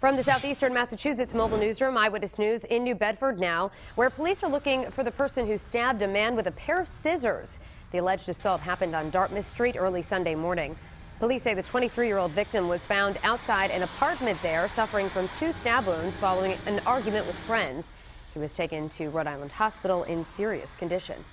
From the southeastern Massachusetts mobile newsroom, Eyewitness News in New Bedford now, where police are looking for the person who stabbed a man with a pair of scissors. The alleged assault happened on Dartmouth Street early Sunday morning. Police say the 23-year-old victim was found outside an apartment there, suffering from two stab wounds following an argument with friends. He was taken to Rhode Island Hospital in serious condition.